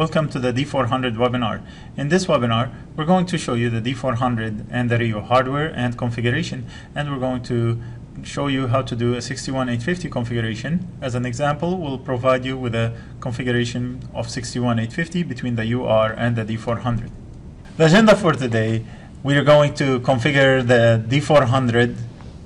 Welcome to the D400 webinar. In this webinar, we're going to show you the D400 and the Rio hardware and configuration, and we're going to show you how to do a 61850 configuration. As an example, we'll provide you with a configuration of 61850 between the UR and the D400. The agenda for today, we are going to configure the D400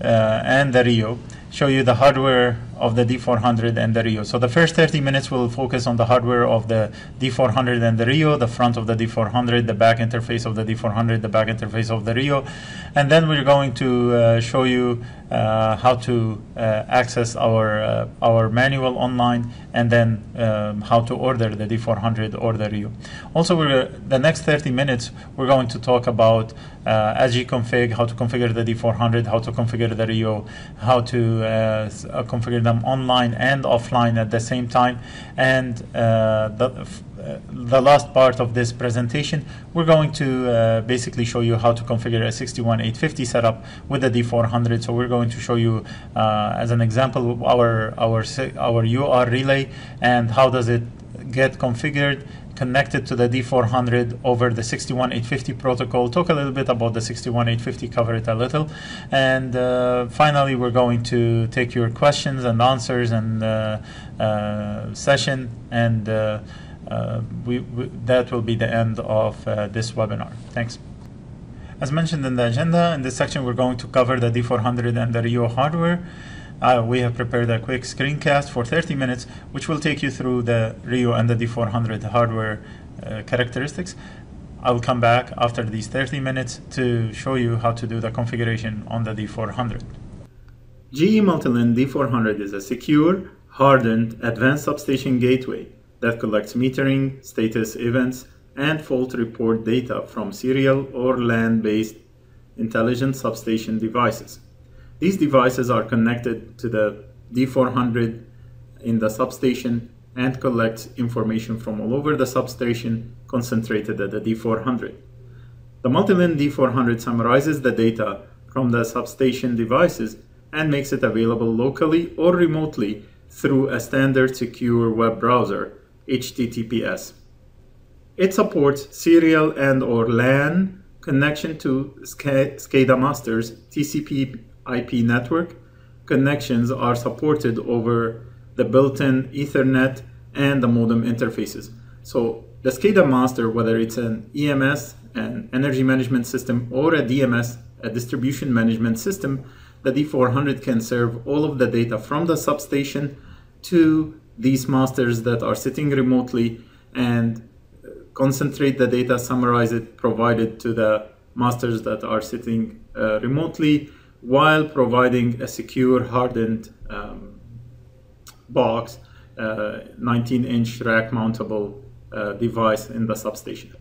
uh, and the Rio, show you the hardware of the D400 and the Rio. So the first 30 minutes will focus on the hardware of the D400 and the Rio, the front of the D400, the back interface of the D400, the back interface of the Rio. And then we're going to uh, show you uh, how to uh, access our, uh, our manual online and then um, how to order the D400 or the Rio. Also, we're, the next 30 minutes, we're going to talk about uh, config, how to configure the D400, how to configure the Rio, how to uh, configure them online and offline at the same time. And uh, the, uh, the last part of this presentation, we're going to uh, basically show you how to configure a 61850 setup with the D400. So we're going to show you, uh, as an example, our our our UR relay and how does it get configured connected to the D400 over the 61850 protocol. Talk a little bit about the 61850, cover it a little. And uh, finally, we're going to take your questions and answers and uh, uh, session. And uh, uh, we, we, that will be the end of this webinar. Thanks. As mentioned in the agenda, in this section, we're going to cover the D400 and the Rio hardware. Uh, we have prepared a quick screencast for 30 minutes, which will take you through the Rio and the D400 hardware uh, characteristics. I'll come back after these 30 minutes to show you how to do the configuration on the D400. GE Multilin D400 is a secure, hardened, advanced substation gateway that collects metering, status events, and fault report data from serial or LAN-based intelligent substation devices. These devices are connected to the D400 in the substation and collects information from all over the substation concentrated at the D400. The Multilin D400 summarizes the data from the substation devices and makes it available locally or remotely through a standard secure web browser, HTTPS. It supports serial and or LAN connection to SCADA Master's TCP IP network connections are supported over the built-in Ethernet and the modem interfaces. So the SCADA master, whether it's an EMS, an energy management system, or a DMS, a distribution management system, the D400 can serve all of the data from the substation to these masters that are sitting remotely and concentrate the data, summarize it, provide it to the masters that are sitting uh, remotely while providing a secure hardened um, box, 19-inch uh, rack mountable uh, device in the substation.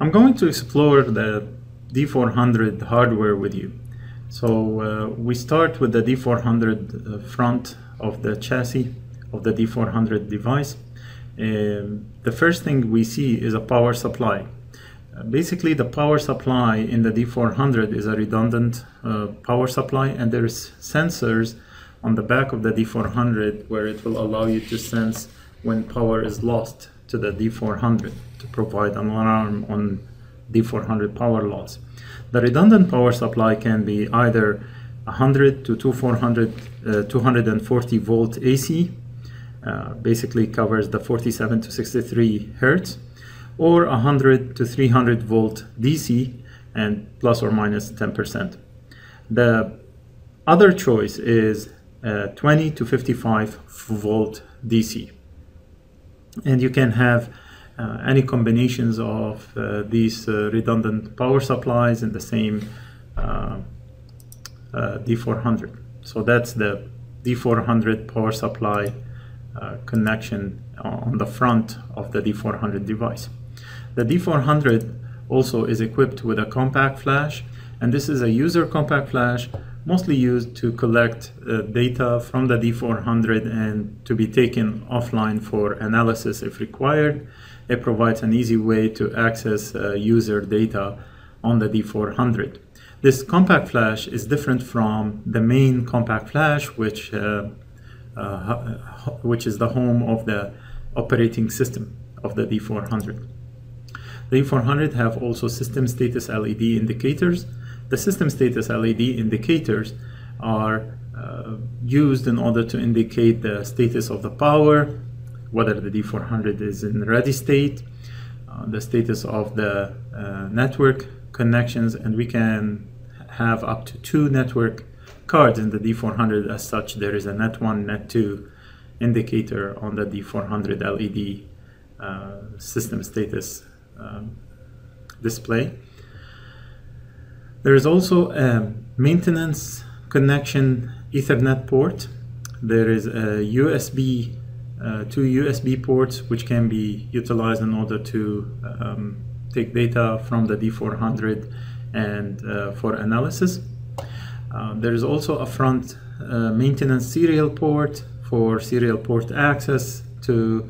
I'm going to explore the D400 hardware with you. So uh, we start with the D400 uh, front of the chassis of the D400 device. Um, the first thing we see is a power supply basically the power supply in the D400 is a redundant uh, power supply and there's sensors on the back of the D400 where it will allow you to sense when power is lost to the D400 to provide an alarm on D400 power loss. The redundant power supply can be either 100 to 2400, uh, 240 volt AC, uh, basically covers the 47 to 63 hertz, or 100 to 300 volt DC and plus or minus 10%. The other choice is uh, 20 to 55 volt DC. And you can have uh, any combinations of uh, these uh, redundant power supplies in the same uh, uh, D400. So that's the D400 power supply connection on the front of the D400 device. The D400 also is equipped with a compact flash, and this is a user compact flash mostly used to collect uh, data from the D400 and to be taken offline for analysis if required. It provides an easy way to access uh, user data on the D400. This compact flash is different from the main compact flash, which, uh, uh which is the home of the operating system of the D400. The D400 have also system status LED indicators. The system status LED indicators are uh, used in order to indicate the status of the power, whether the D400 is in ready state, uh, the status of the uh, network connections, and we can have up to two network cards in the D400 as such. There is a net1, net2 indicator on the D400 LED uh, system status um, display. There is also a maintenance connection Ethernet port. There is a USB, uh, two USB ports which can be utilized in order to um, take data from the D400 and uh, for analysis. Uh, there is also a front uh, maintenance serial port for serial port access to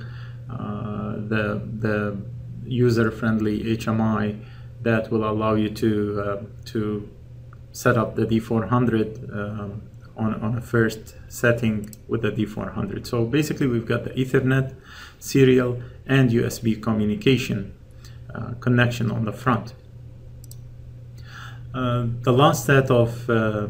uh, the, the user-friendly HMI that will allow you to, uh, to set up the D400 um, on, on a first setting with the D400. So basically we've got the Ethernet, serial, and USB communication uh, connection on the front. Uh, the last set of uh,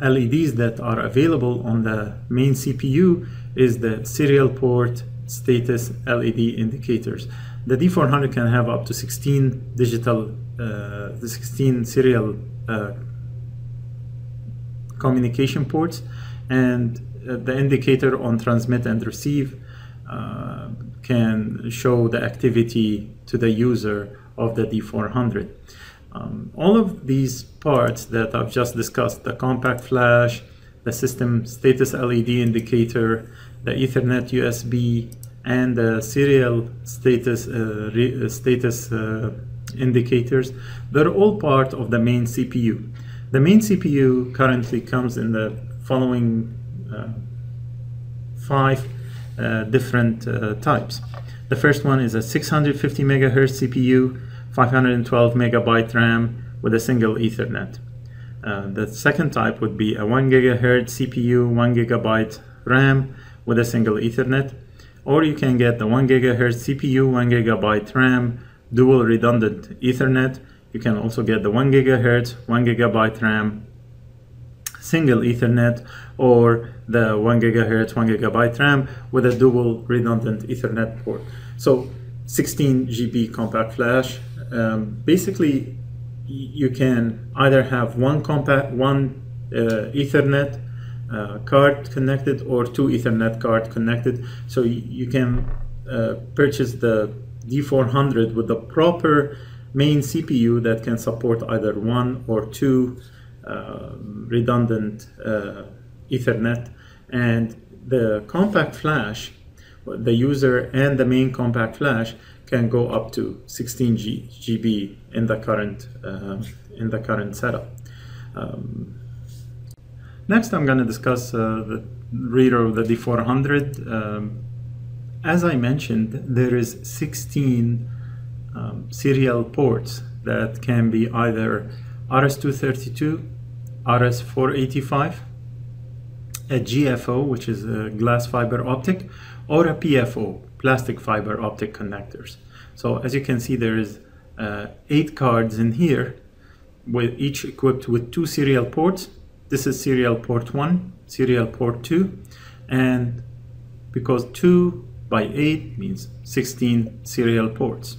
LEDs that are available on the main CPU is the serial port status LED indicators. The D400 can have up to 16 digital, uh, 16 serial uh, communication ports and uh, the indicator on transmit and receive uh, can show the activity to the user of the D400. Um, all of these parts that I've just discussed, the compact flash, the system status LED indicator, the Ethernet USB, and the serial status, uh, uh, status uh, indicators, they're all part of the main CPU. The main CPU currently comes in the following uh, five uh, different uh, types. The first one is a 650 megahertz CPU, 512 megabyte RAM with a single Ethernet. Uh, the second type would be a 1 gigahertz CPU, 1 gigabyte RAM with a single Ethernet. Or you can get the 1 gigahertz CPU, 1 gigabyte RAM, dual redundant Ethernet you can also get the 1 gigahertz, 1 gigabyte RAM, single Ethernet, or the 1 gigahertz, 1 gigabyte RAM with a dual redundant Ethernet port. So 16 GB compact flash. Um, basically, you can either have one compact, one uh, Ethernet uh, card connected or two Ethernet card connected. So you can uh, purchase the D400 with the proper main CPU that can support either one or two uh, redundant uh, Ethernet and the compact flash the user and the main compact flash can go up to 16 G GB in the current uh, in the current setup. Um, next, I'm going to discuss uh, the reader of the D400. Um, as I mentioned, there is 16 um, serial ports that can be either RS-232, RS-485, a GFO, which is a glass fiber optic, or a PFO, plastic fiber optic connectors. So as you can see, there is uh, eight cards in here, with each equipped with two serial ports. This is serial port one, serial port two, and because two by eight means 16 serial ports.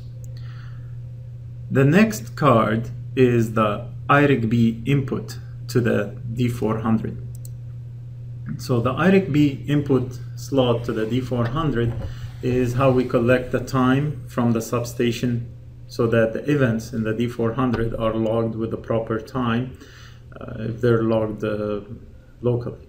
The next card is the IRIG-B input to the D400. So the IRIG-B input slot to the D400 is how we collect the time from the substation so that the events in the D400 are logged with the proper time if they're logged uh, locally.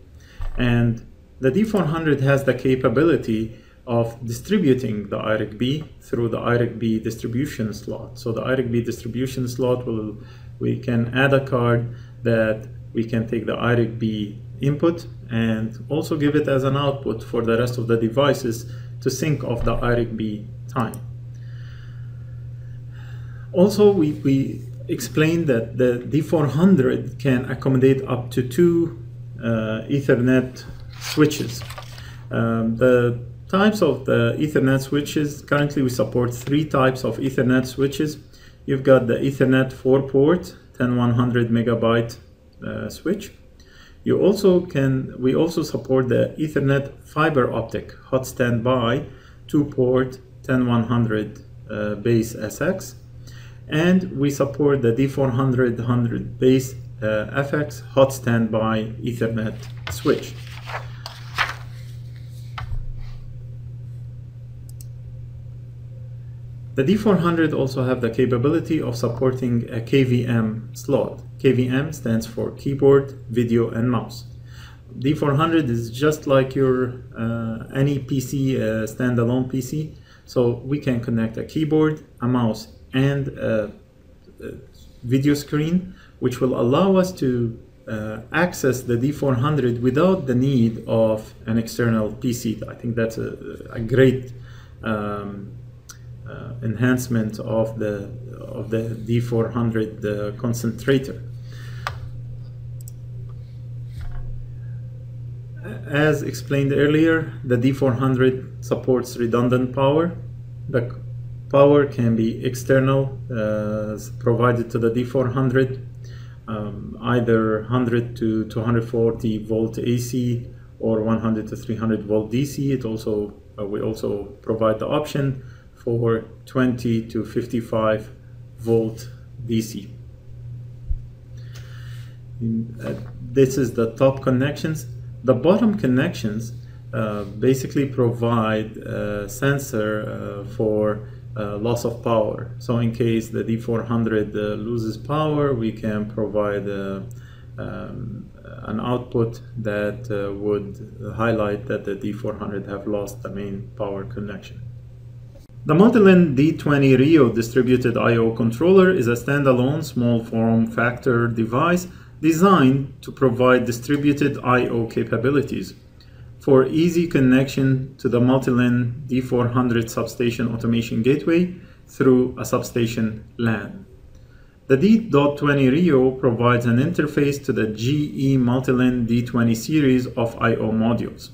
And the D400 has the capability of distributing the IRIG-B through the IRIG-B distribution slot. So the IRIG-B distribution slot will, we can add a card that we can take the IRIG-B input and also give it as an output for the rest of the devices to sync off the IRIG-B time. Also, we, we explained that the D400 can accommodate up to two uh, Ethernet switches. Um, the types of the Ethernet switches. Currently we support three types of Ethernet switches. You've got the Ethernet 4 port 10100 megabyte uh, switch. You also can, we also support the Ethernet fiber optic hot standby 2 port 10100 uh, base SX. And we support the D400 100 base uh, FX hot standby Ethernet switch. The D400 also have the capability of supporting a KVM slot. KVM stands for keyboard, video, and mouse. D400 is just like your uh, any PC, uh, standalone PC. So we can connect a keyboard, a mouse, and a, a video screen, which will allow us to uh, access the D400 without the need of an external PC. I think that's a, a great um, uh, enhancement of the of the D400 uh, concentrator. As explained earlier, the D400 supports redundant power. The power can be external, uh, provided to the D400, um, either 100 to 240 volt AC or 100 to 300 volt DC. It also uh, we also provide the option for 20 to 55 volt DC. Uh, this is the top connections. The bottom connections uh, basically provide a sensor uh, for loss of power. So in case the D400 uh, loses power, we can provide uh, um, an output that would highlight that the D400 have lost the main power connection. The Multilin D20 Rio distributed I.O. controller is a standalone small form factor device designed to provide distributed I.O. capabilities for easy connection to the Multilin D400 substation automation gateway through a substation LAN. The D.20 Rio provides an interface to the GE Multilin D20 series of I.O. modules.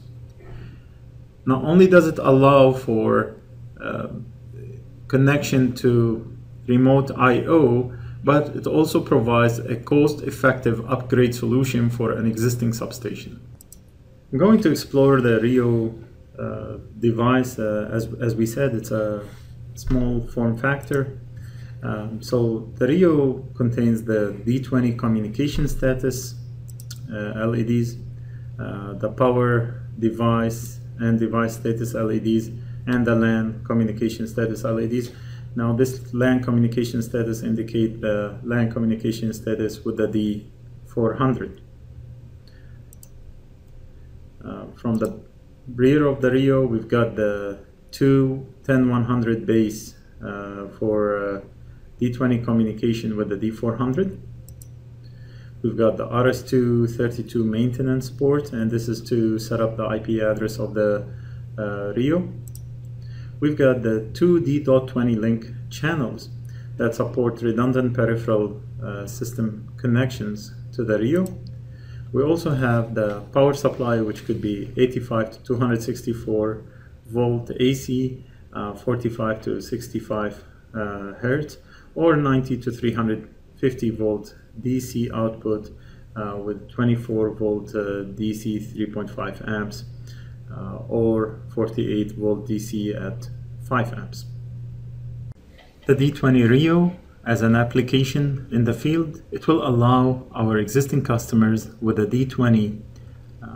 Not only does it allow for uh, connection to remote I.O., but it also provides a cost-effective upgrade solution for an existing substation. I'm going to explore the Rio uh, device. Uh, as, as we said, it's a small form factor. Um, so the Rio contains the D20 communication status uh, LEDs, uh, the power device and device status LEDs, and the LAN communication status LEDs. Now this LAN communication status indicate the LAN communication status with the D400. Uh, from the rear of the Rio, we've got the two 10100 base uh, for uh, D20 communication with the D400. We've got the RS-232 maintenance port, and this is to set up the IP address of the uh, Rio. We've got the two D.20 link channels that support redundant peripheral system connections to the Rio. We also have the power supply, which could be 85 to 264 volt AC, uh, 45 to 65 uh, hertz, or 90 to 350 volt DC output uh, with 24 volt uh, DC 3.5 amps uh, or 48 volt DC at 5 amps. The D20 Rio as an application in the field, it will allow our existing customers with a D20 uh,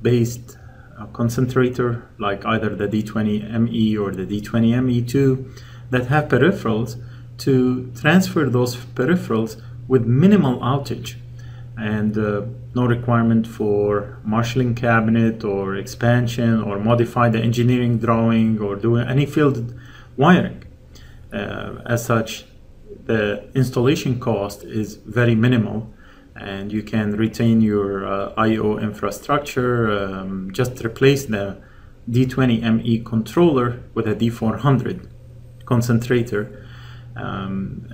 based uh, concentrator like either the D20ME or the D20ME2 that have peripherals to transfer those peripherals with minimal outage and uh, no requirement for marshalling cabinet or expansion or modify the engineering drawing or do any field wiring. Uh, as such, the installation cost is very minimal and you can retain your uh, I.O. infrastructure, um, just replace the D20ME controller with a D400 concentrator um,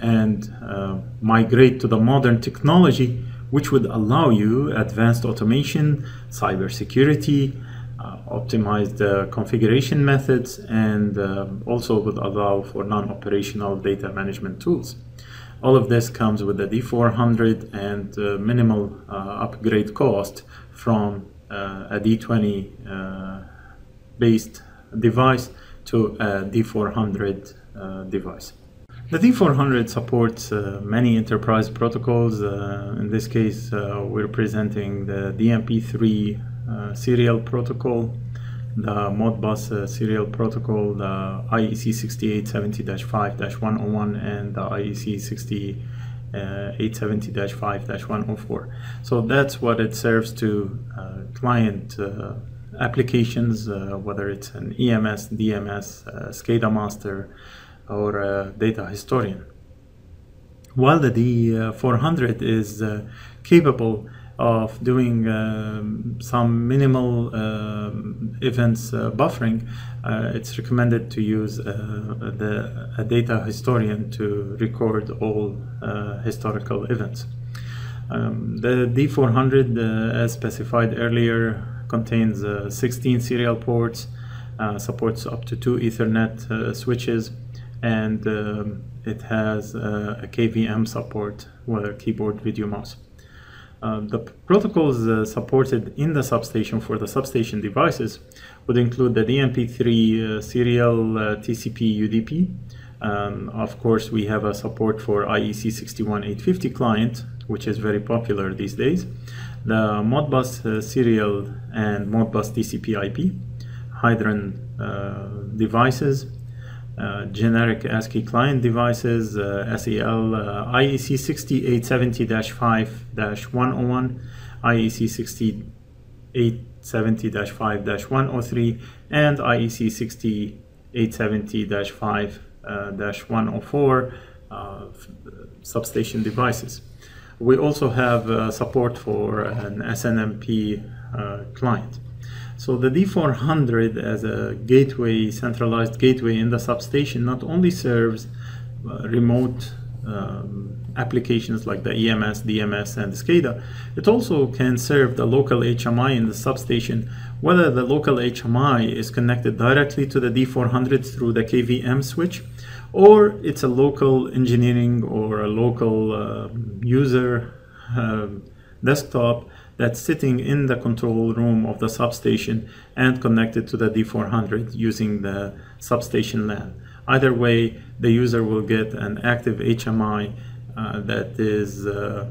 and uh, migrate to the modern technology which would allow you advanced automation, cybersecurity, uh, optimized uh, configuration methods and um, also would allow for non-operational data management tools. All of this comes with the D400 and uh, minimal uh, upgrade cost from uh, a D20 uh, based device to a D400 device. The D400 supports uh, many enterprise protocols. Uh, in this case, uh, we're presenting the DNP3 uh, serial protocol, the Modbus uh, serial protocol, the IEC 6870-5-101, and the IEC 6870-5-104. So that's what it serves to uh, client applications, whether it's an EMS, DMS, SCADA master, or a data historian. While the D400 is uh, capable of doing um, some minimal uh, events uh, buffering, uh, it's recommended to use uh, the, a data historian to record all uh, historical events. Um, the D400, as specified earlier, contains 16 serial ports, supports up to two Ethernet switches, and um, it has uh, a KVM support with keyboard video mouse. Uh, the protocols uh, supported in the substation for the substation devices would include the DNP3 uh, serial uh, TCP UDP. Um, of course, we have a support for IEC 61850 client, which is very popular these days. The Modbus uh, serial and Modbus TCP IP, Hydran devices, uh, generic ASCII client devices, uh, SEL, uh, IEC 6870-5-101, IEC 6870-5-103, and IEC 6870-5-104 uh, substation devices. We also have support for an SNMP client. So the D400 as a gateway, centralized gateway in the substation not only serves uh, remote um, applications like the EMS, DMS, and SCADA, it also can serve the local HMI in the substation, whether the local HMI is connected directly to the D400 through the KVM switch, or it's a local engineering or a local uh, user uh, desktop that's sitting in the control room of the substation and connected to the D400 using the substation LAN. Either way, the user will get an active HMI uh, that is uh,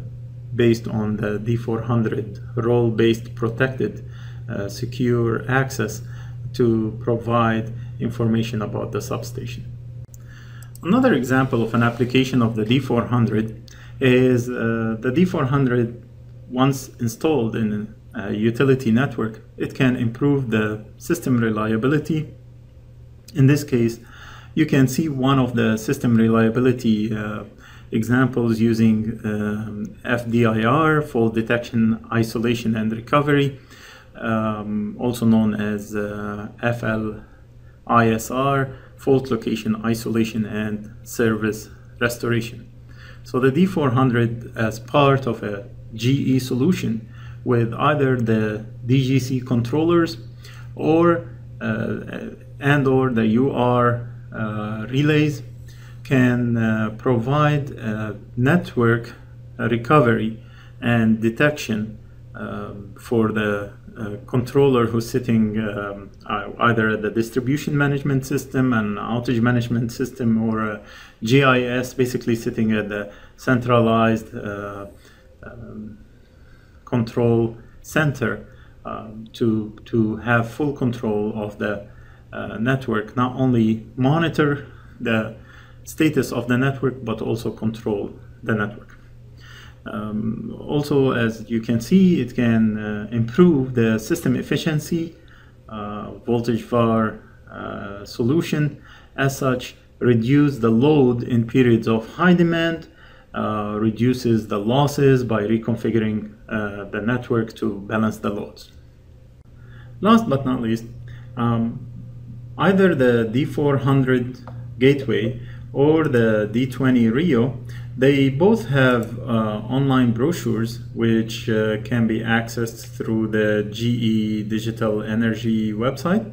based on the D400 role-based protected uh, secure access to provide information about the substation. Another example of an application of the D400 is uh, the D400 once installed in a utility network, it can improve the system reliability. In this case, you can see one of the system reliability uh, examples using um, FDIR, fault detection, isolation, and recovery, um, also known as uh, FLISR, fault location, isolation, and service restoration. So the D400 as part of a GE solution with either the DGC controllers or uh, and or the UR uh, relays can uh, provide network recovery and detection um, for the uh, controller who's sitting um, either at the distribution management system, and outage management system, or a GIS, basically sitting at the centralized uh, um, control center um, to, to have full control of the uh, network, not only monitor the status of the network, but also control the network. Um, also, as you can see, it can uh, improve the system efficiency, uh, voltage VAR uh, solution, as such, reduce the load in periods of high demand uh, reduces the losses by reconfiguring uh, the network to balance the loads. Last but not least, um, either the D400 gateway or the D20 Rio They both have uh, online brochures which uh, can be accessed through the GE Digital Energy website.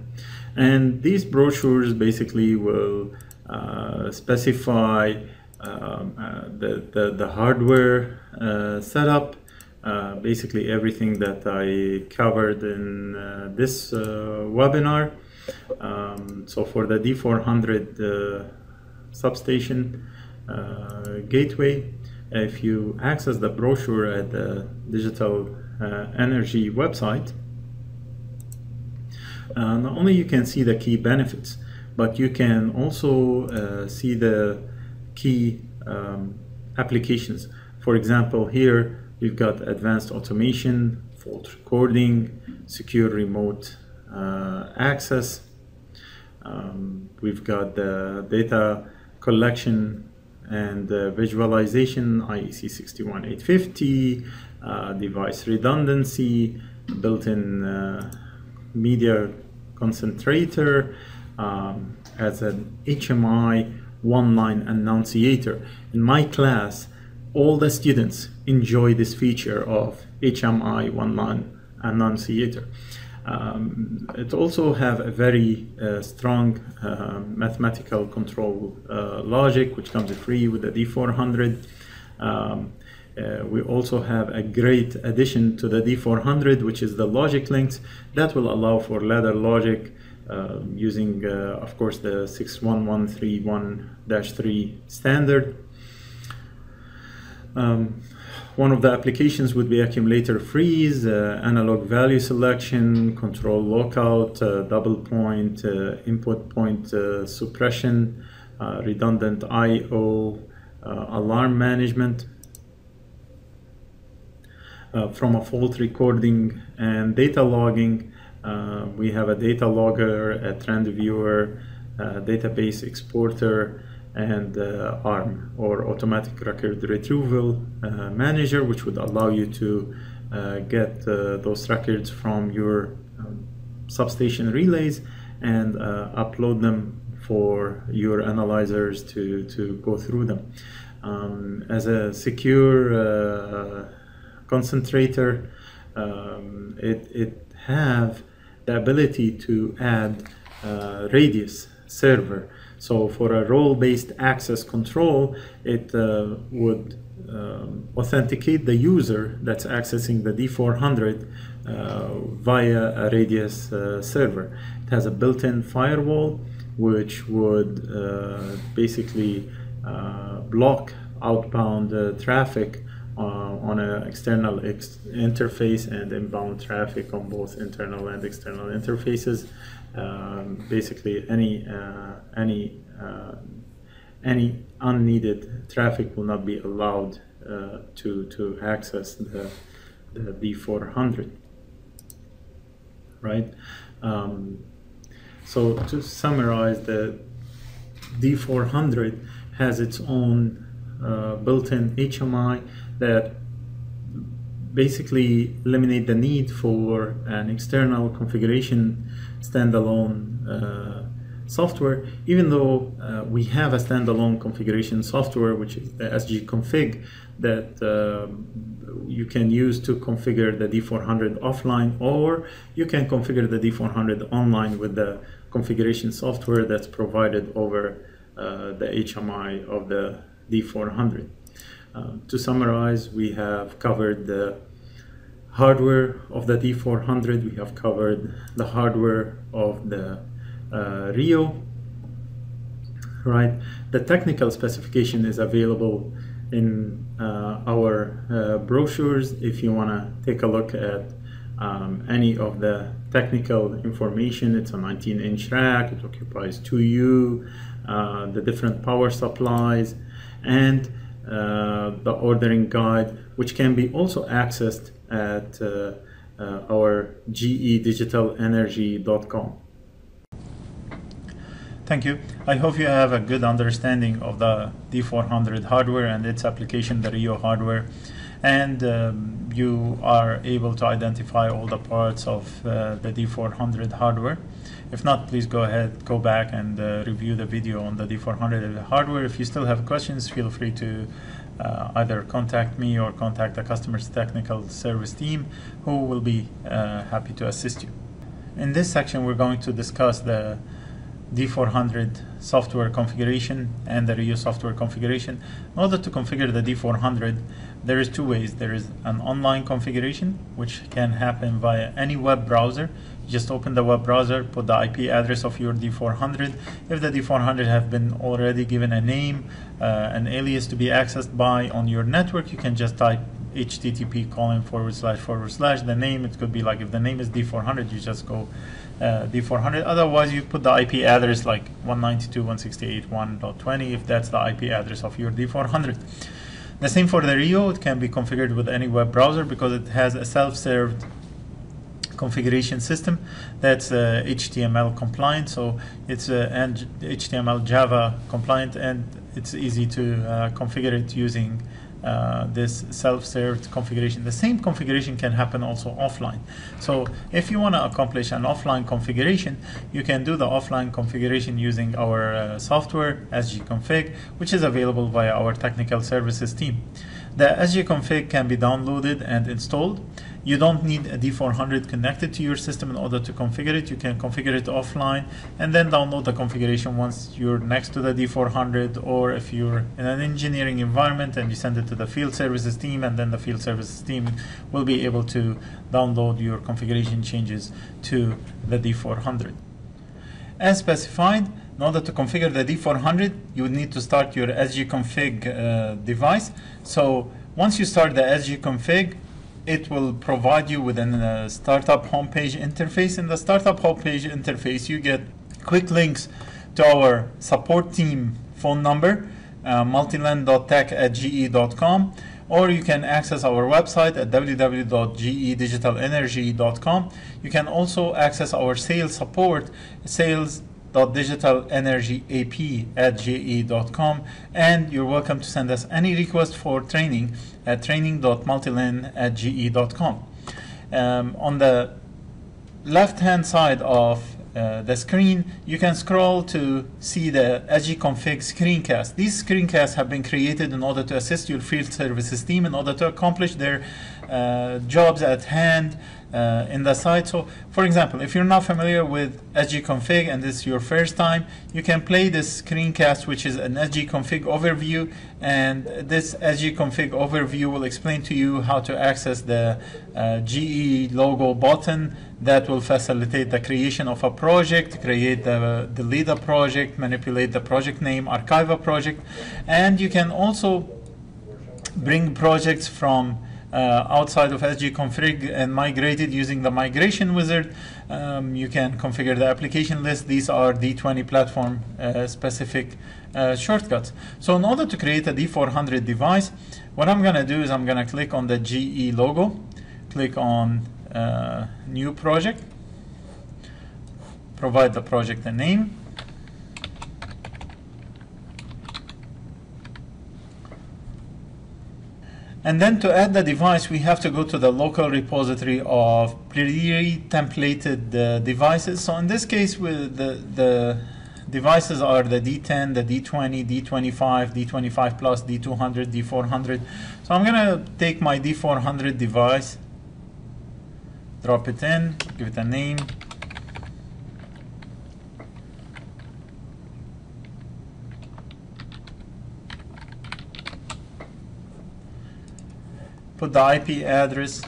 And these brochures basically will uh, specify um, uh, the, the, the, hardware uh, setup, uh, basically everything that I covered in this webinar. Um, so for the D400 substation, uh, gateway. If you access the brochure at the Digital uh, Energy website, uh, not only you can see the key benefits, but you can also see the key um, applications. For example, here we've got advanced automation, fault recording, secure remote uh, access. Um, we've got the data collection and uh, visualization, IEC 61850, uh, device redundancy, built-in uh, media concentrator, um, as an HMI one-line annunciator. In my class, all the students enjoy this feature of HMI one-line annunciator. Um, it also have a very uh, strong uh, mathematical control uh, logic, which comes free with the D400. Um, uh, we also have a great addition to the D400, which is the logic links that will allow for ladder logic using, uh, of course, the 61131-3 standard. Um, one of the applications would be accumulator freeze, uh, analog value selection, control lockout, uh, double point, uh, input point uh, suppression, uh, redundant I.O., alarm management. from a fault recording and data logging, we have a data logger, a trend viewer, database exporter, and uh, ARM or automatic record retrieval uh, manager which would allow you to uh, get uh, those records from your um, substation relays and uh, upload them for your analyzers to, to go through them. Um, as a secure uh, concentrator, um, it, it have the ability to add radius server so for a role-based access control, it uh, would um, authenticate the user that's accessing the D400 uh, via a Radius uh, server. It has a built-in firewall which would uh, basically uh, block outbound uh, on an external ex interface and inbound traffic on both internal and external interfaces. Um, basically any uh, any uh, any unneeded traffic will not be allowed uh, to to access the the D400 right? Um, so to summarize the D400 has its own uh, built-in HMI that basically eliminate the need for an external configuration standalone uh, software, even though uh, we have a standalone configuration software, which is the sgconfig, that uh, you can use to configure the D400 offline, or you can configure the D400 online with the configuration software that's provided over uh, the HMI of the D400. Uh, to summarize, we have covered the hardware of the D400, we have covered the hardware of the uh, Rio, right? The technical specification is available in uh, our uh, brochures if you want to take a look at um, any of the technical information. It's a 19 inch rack, it occupies 2U, uh, the different power supplies, and the ordering guide, which can be also accessed at uh, uh, our gedigitalenergy.com. Thank you. I hope you have a good understanding of the D400 hardware and its application, the Rio hardware, and um, you are able to identify all the parts of uh, the D400 hardware. If not, please go ahead, go back and uh, review the video on the D400 hardware. If you still have questions, feel free to uh, either contact me or contact the customer's technical service team who will be uh, happy to assist you. In this section, we're going to discuss the D400 software configuration and the Rio software configuration. In order to configure the D400, there is two ways. There is an online configuration, which can happen via any web browser. Just open the web browser, put the IP address of your D400. If the D400 have been already given a name, uh, an alias to be accessed by on your network, you can just type http colon forward slash forward slash the name. It could be like if the name is D400, you just go uh, D400. Otherwise, you put the IP address like 192.168.1.20 if that's the IP address of your D400. The same for the Rio. It can be configured with any web browser because it has a self-served configuration system that's uh, HTML compliant. So it's uh, and HTML Java compliant, and it's easy to uh, configure it using uh, this self-served configuration. The same configuration can happen also offline. So if you want to accomplish an offline configuration, you can do the offline configuration using our uh, software, sgconfig, which is available via our technical services team. The sgconfig can be downloaded and installed. You don't need a D400 connected to your system in order to configure it. You can configure it offline and then download the configuration once you're next to the D400 or if you're in an engineering environment and you send it to the field services team and then the field services team will be able to download your configuration changes to the D400. As specified, in order to configure the D400, you would need to start your sgconfig uh, device. So once you start the sgconfig, it will provide you with a uh, startup homepage interface. In the startup homepage interface, you get quick links to our support team phone number, uh, multilin.tech at ge.com, or you can access our website at www.gedigitalenergy.com. You can also access our sales support, sales.digitalenergyap at ge.com, and you're welcome to send us any request for training at training.multilin at ge.com. Um, on the left hand side of uh, the screen, you can scroll to see the sgconfig screencast. These screencasts have been created in order to assist your field services team in order to accomplish their uh, jobs at hand uh, in the site. So, for example, if you're not familiar with sgconfig and this is your first time, you can play this screencast, which is an sgconfig overview, and this sgconfig overview will explain to you how to access the uh, GE logo button that will facilitate the creation of a project, create the delete a project, manipulate the project name, archive a project, and you can also bring projects from outside of sgconfig and migrate it using the migration wizard. Um, you can configure the application list. These are D20 platform uh, specific uh, shortcuts. So in order to create a D400 device, what I'm going to do is I'm going to click on the GE logo, click on uh, new project, provide the project a name, And then to add the device, we have to go to the local repository of pre-templated uh, devices. So in this case, with the, the devices are the D10, the D20, D25, D25 plus, D200, D400. So I'm gonna take my D400 device, drop it in, give it a name, put the IP address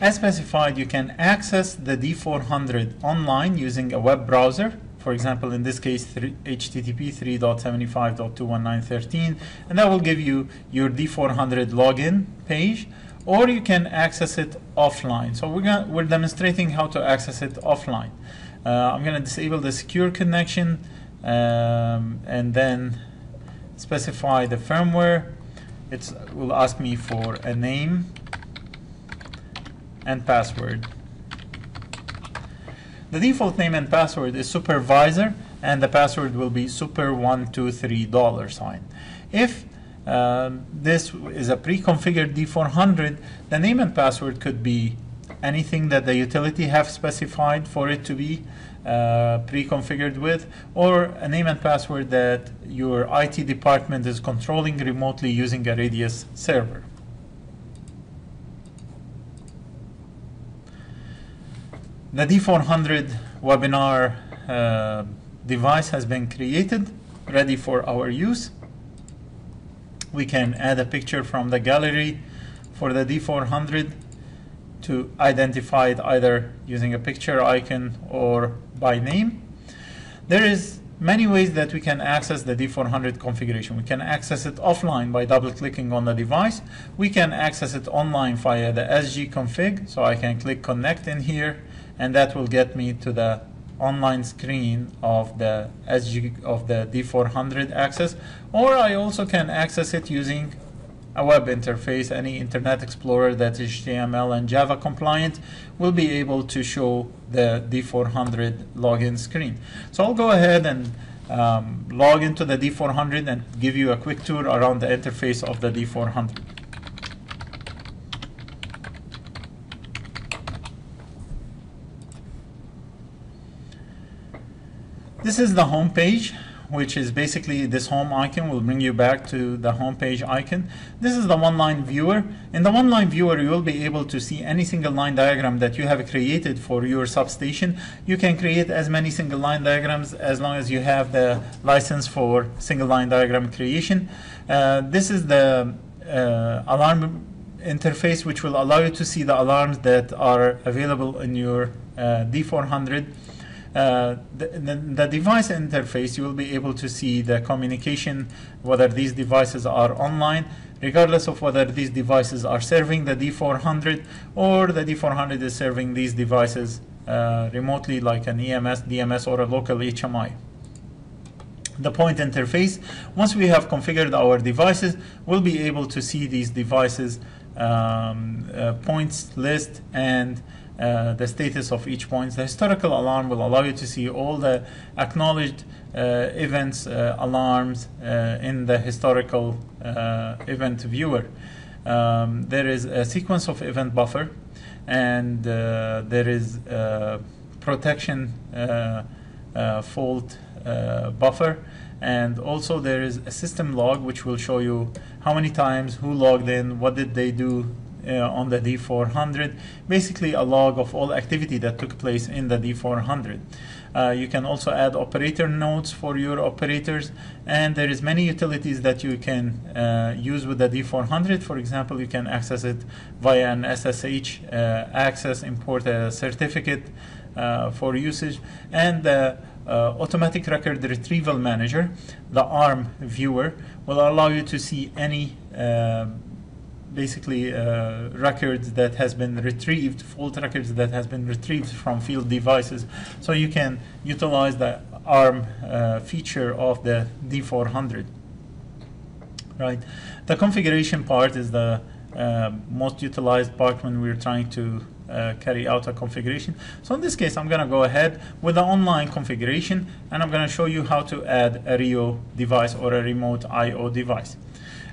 As specified, you can access the D400 online using a web browser. For example, in this case, three, HTTP 3.75.219.13, and that will give you your D400 login page or you can access it offline. So we're, gonna, we're demonstrating how to access it offline. Uh, I'm going to disable the secure connection um, and then specify the firmware. It will ask me for a name and password. The default name and password is supervisor and the password will be super123 dollar sign. If Um, this is a pre-configured D400. The name and password could be anything that the utility have specified for it to be uh, pre-configured with, or a name and password that your IT department is controlling remotely using a Radius server. The D400 webinar uh, device has been created, ready for our use. We can add a picture from the gallery for the D400 to identify it either using a picture icon or by name. There is many ways that we can access the D400 configuration. We can access it offline by double clicking on the device. We can access it online via the SG config. So I can click connect in here and that will get me to the online screen of the SG of the D400 access or I also can access it using a web interface. Any Internet Explorer that is HTML and Java compliant will be able to show the D400 login screen. So I'll go ahead and um, log into the D400 and give you a quick tour around the interface of the D400 This is the home page, which is basically this home icon will bring you back to the home page icon. This is the one-line viewer. In the one-line viewer, you will be able to see any single line diagram that you have created for your substation. You can create as many single line diagrams as long as you have the license for single line diagram creation. Uh, this is the uh, alarm interface which will allow you to see the alarms that are available in your uh, D400 uh, the, the, the, device interface, you will be able to see the communication, whether these devices are online, regardless of whether these devices are serving the D400 or the D400 is serving these devices uh, remotely like an EMS, DMS, or a local HMI. The point interface, once we have configured our devices, we'll be able to see these devices um, uh, points list and uh, the status of each point. The historical alarm will allow you to see all the acknowledged uh, events, uh, alarms uh, in the historical uh, event viewer. Um, there is a sequence of event buffer and there is protection fault buffer and also there is a system log which will show you how many times, who logged in, what did they do on the D400, basically a log of all activity that took place in the D400. Uh, you can also add operator nodes for your operators and there is many utilities that you can uh, use with the D400 for example you can access it via an SSH uh, access import a certificate uh, for usage and the uh, automatic record retrieval manager the ARM viewer will allow you to see any basically uh, records that has been retrieved, fault records that has been retrieved from field devices. So you can utilize the ARM uh, feature of the D400. Right. The configuration part is the uh, most utilized part when we're trying to uh, carry out a configuration. So in this case, I'm going to go ahead with the online configuration and I'm going to show you how to add a Rio device or a remote I.O. device.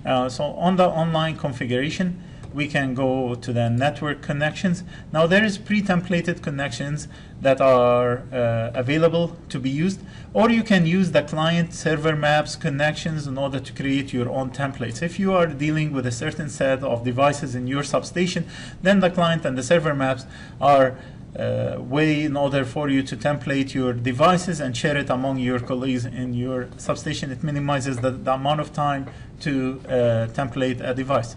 Uh, so on the online configuration, we can go to the network connections. Now there is pre-templated connections that are uh, available to be used, or you can use the client server maps connections in order to create your own templates. If you are dealing with a certain set of devices in your substation, then the client and the server maps are uh, way in order for you to template your devices and share it among your colleagues in your substation. It minimizes the, the amount of time to uh, template a device,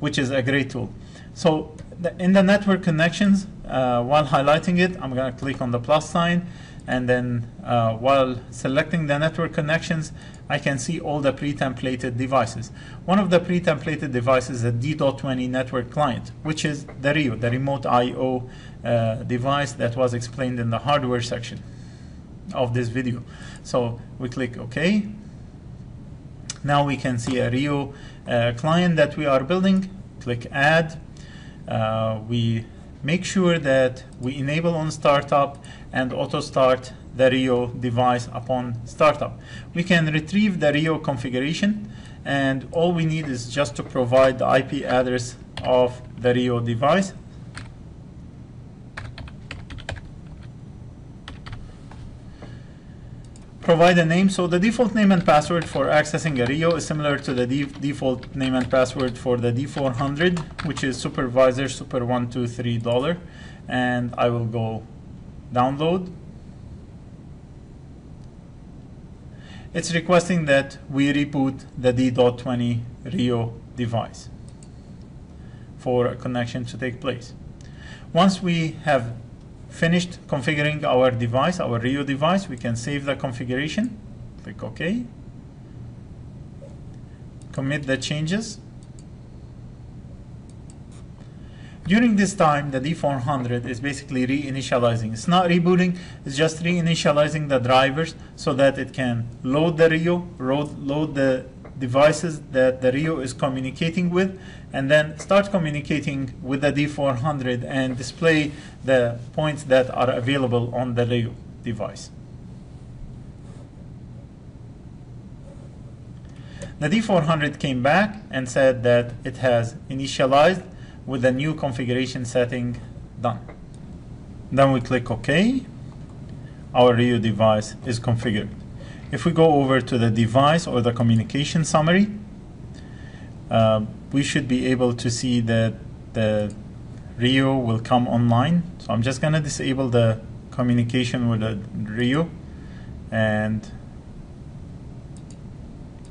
which is a great tool. So the, in the network connections, uh, while highlighting it, I'm going to click on the plus sign. And then uh, while selecting the network connections, I can see all the pre-templated devices. One of the pre-templated devices is a D.20 network client, which is the RIO, the remote I.O. Uh, device that was explained in the hardware section of this video. So we click OK. Now we can see a Rio uh, client that we are building. Click Add. Uh, we make sure that we enable on startup and auto start the Rio device upon startup. We can retrieve the Rio configuration and all we need is just to provide the IP address of the Rio device. Provide a name. So the default name and password for accessing a Rio is similar to the default name and password for the D400, which is supervisor super one two three dollar. And I will go download. It's requesting that we reboot the D.20 Rio device for a connection to take place. Once we have finished configuring our device, our Rio device, we can save the configuration, click OK, commit the changes. During this time, the D400 is basically reinitializing. It's not rebooting, it's just reinitializing the drivers so that it can load the Rio, load, load the devices that the Rio is communicating with, and then start communicating with the D400 and display the points that are available on the Rio device. The D400 came back and said that it has initialized with the new configuration setting done. Then we click OK. Our Rio device is configured. If we go over to the device or the communication summary, uh, we should be able to see that the Rio will come online. So I'm just going to disable the communication with the Rio and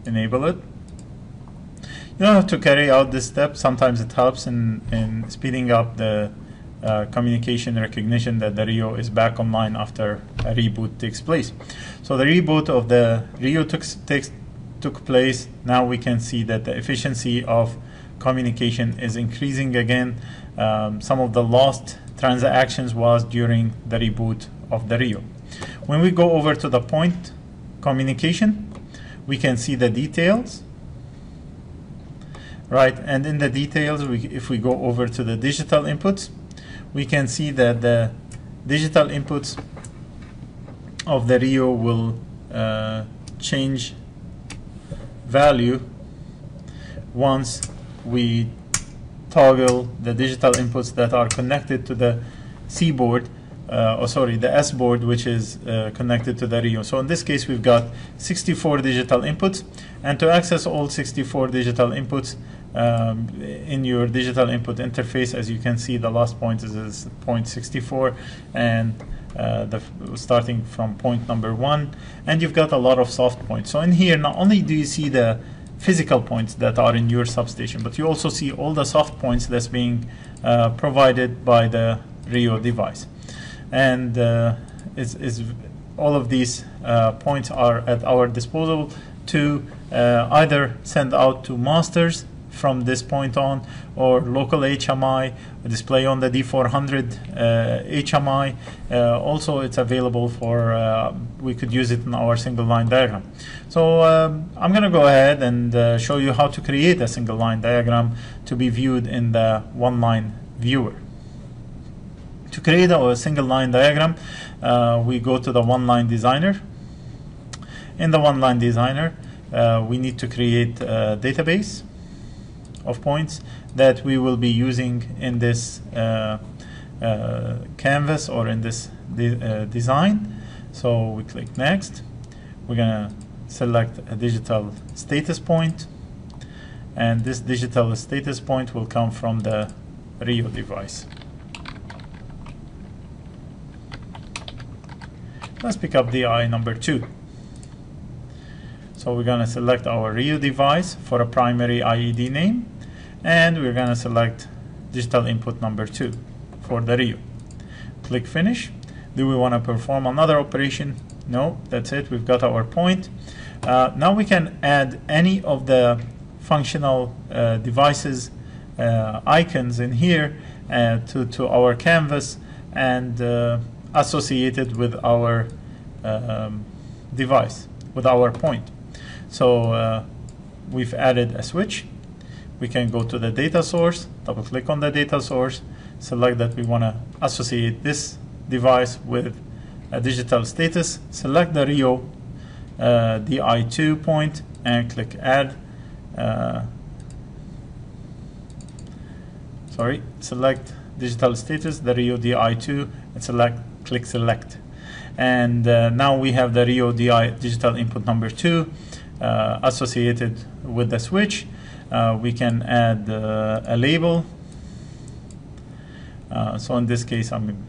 enable it. You don't have to carry out this step. Sometimes it helps in, in speeding up the uh, communication recognition that the Rio is back online after a reboot takes place. So the reboot of the Rio takes, takes, took place. Now we can see that the efficiency of communication is increasing again. Um, some of the lost transactions was during the reboot of the Rio. When we go over to the point communication, we can see the details right and in the details we, if we go over to the digital inputs we can see that the digital inputs of the Rio will uh, change value once we toggle the digital inputs that are connected to the C board uh, sorry the S board which is uh, connected to the Rio so in this case we've got 64 digital inputs and to access all 64 digital inputs um, in your digital input interface. As you can see, the last point is, is point 64 and uh, the, starting from point number one. And you've got a lot of soft points. So in here, not only do you see the physical points that are in your substation, but you also see all the soft points that's being uh, provided by the Rio device. And uh, all of these uh, points are at our disposal to uh, either send out to masters from this point on or local HMI display on the D400 uh, HMI uh, also it's available for uh, we could use it in our single line diagram. So um, I'm gonna go ahead and uh, show you how to create a single line diagram to be viewed in the one line viewer. To create a single line diagram uh, we go to the one line designer. In the one line designer uh, we need to create a database of points that we will be using in this uh, uh, canvas or in this de uh, design. So we click next. We're gonna select a digital status point and this digital status point will come from the Rio device. Let's pick up the DI number two. So we're going to select our Rio device for a primary IED name and we're going to select digital input number two for the Rio. Click finish. Do we want to perform another operation? No, that's it. We've got our point. Uh, now we can add any of the functional uh, devices uh, icons in here uh, to, to our canvas and uh, associated with our um, device, with our point. So uh, we've added a switch we can go to the data source, double click on the data source, select that we want to associate this device with a digital status, select the Rio uh, DI2 point and click add. Uh, sorry, select digital status, the Rio DI2, and select, click select. And uh, now we have the Rio DI digital input number two uh, associated with the switch. Uh, we can add uh, a label. Uh, so in this case, I'm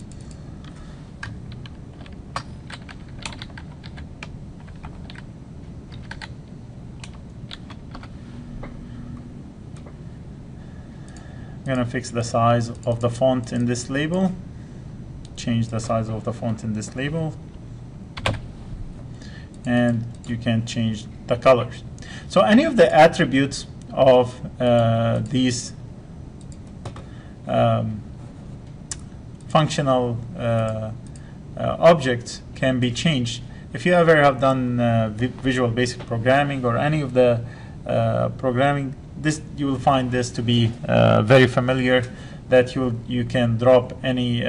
I'm gonna fix the size of the font in this label. Change the size of the font in this label. And you can change the colors. So any of the attributes of uh, these um, functional uh, uh, objects can be changed. If you ever have done uh, vi Visual Basic Programming or any of the uh, programming this you will find this to be very familiar that you you can drop any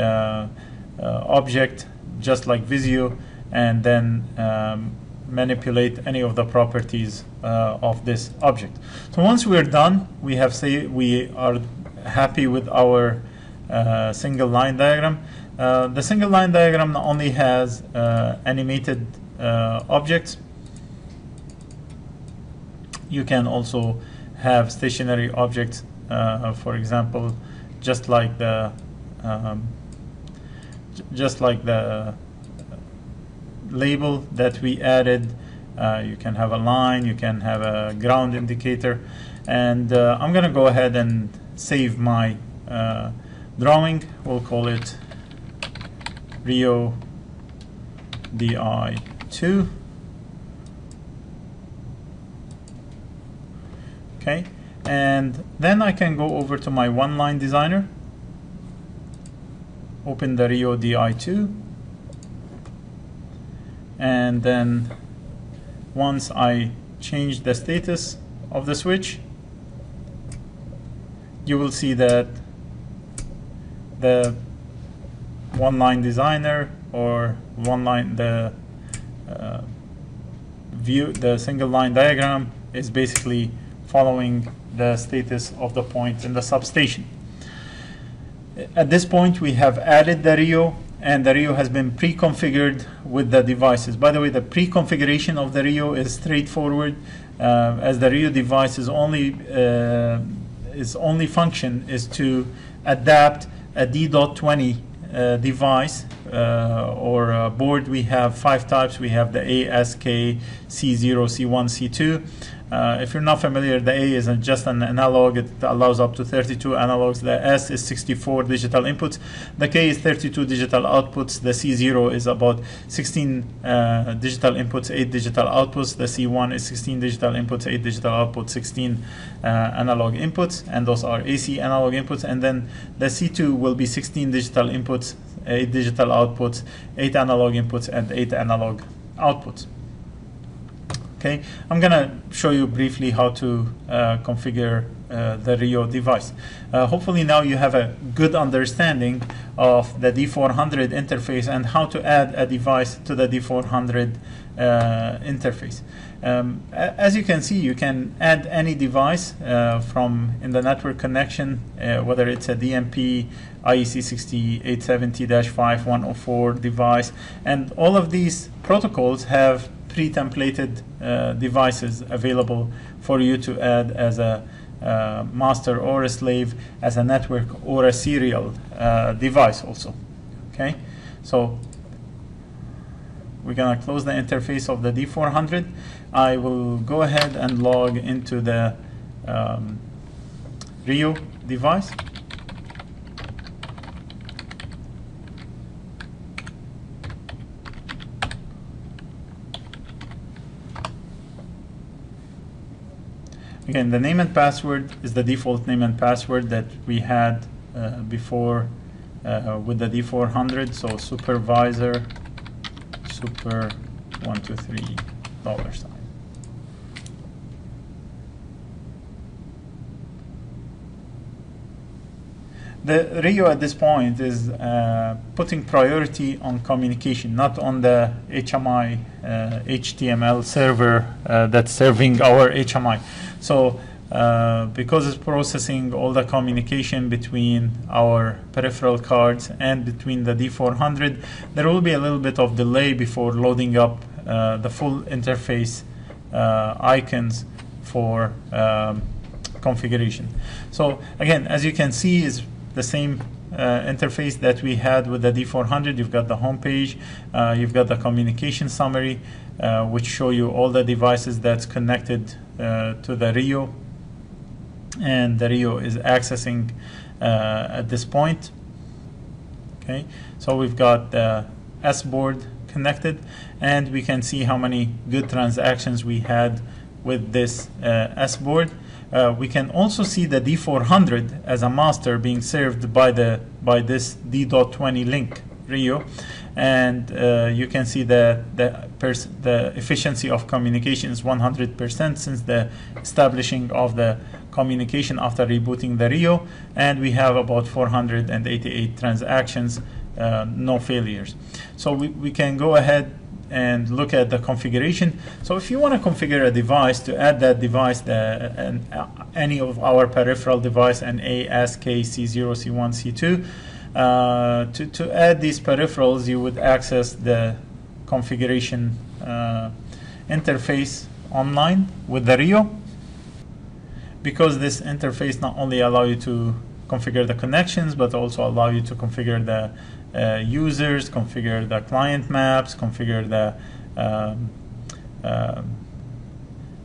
object just like Visio and then um, manipulate any of the properties uh, of this object. So once we're done, we have say we are happy with our uh, single line diagram. Uh, the single line diagram not only has animated objects. You can also have stationary objects, uh, for example, just like the um, just like the label that we added. Uh, you can have a line, you can have a ground indicator, and uh, I'm gonna go ahead and save my uh, drawing. We'll call it Rio DI2. okay and then I can go over to my one line designer open the Rio DI2 and then once I change the status of the switch you will see that the one line designer or one line the uh, view the single line diagram is basically following the status of the point in the substation. At this point, we have added the Rio, and the Rio has been pre-configured with the devices. By the way, the pre-configuration of the Rio is straightforward, uh, as the Rio device is only uh, its only function is to adapt a D.20 uh, device uh, or board. We have five types. We have the ASK, C0, C1, C2. Uh, if you're not familiar, the A is just an analog. It allows up to 32 analogs. The S is 64 digital inputs. The K is 32 digital outputs. The C0 is about 16 uh, digital inputs, 8 digital outputs. The C1 is 16 digital inputs, 8 digital outputs, 16 uh, analog inputs. And those are AC analog inputs. And then the C2 will be 16 digital inputs, 8 digital outputs, 8 analog inputs, and 8 analog outputs. Okay, I'm gonna show you briefly how to uh, configure uh, the Rio device. Uh, hopefully now you have a good understanding of the D400 interface and how to add a device to the D400 uh, interface. Um, as you can see, you can add any device uh, from in the network connection, uh, whether it's a DNP, IEC 6870-5104 device, and all of these protocols have pre-templated uh, devices available for you to add as a uh, master or a slave, as a network or a serial uh, device also. Okay, so we're gonna close the interface of the D400. I will go ahead and log into the um, Rio device. Again, the name and password is the default name and password that we had uh, before uh, with the D400. So supervisor super one two three dollar sign. The Rio at this point is uh, putting priority on communication, not on the HMI uh, HTML server uh, that's serving our HMI. So uh, because it's processing all the communication between our peripheral cards and between the D400, there will be a little bit of delay before loading up uh, the full interface uh, icons for um, configuration. So again, as you can see, is the same uh, interface that we had with the D400. You've got the home page, uh, you've got the communication summary, uh, which show you all the devices that's connected to the Rio, and the Rio is accessing uh, at this point. Okay, so we've got the S board connected, and we can see how many good transactions we had with this uh, S board. Uh, we can also see the D400 as a master being served by the by this D.20 link Rio, and uh, you can see that the the efficiency of communication is 100% since the establishing of the communication after rebooting the Rio, and we have about 488 transactions, uh, no failures. So we, we can go ahead and look at the configuration. So if you want to configure a device to add that device, the, and, uh, any of our peripheral device, an ASK C0, C1, C2, uh, to, to add these peripherals, you would access the configuration uh, interface online with the Rio. Because this interface not only allow you to configure the connections, but also allow you to configure the uh, users, configure the client maps, configure the um, uh,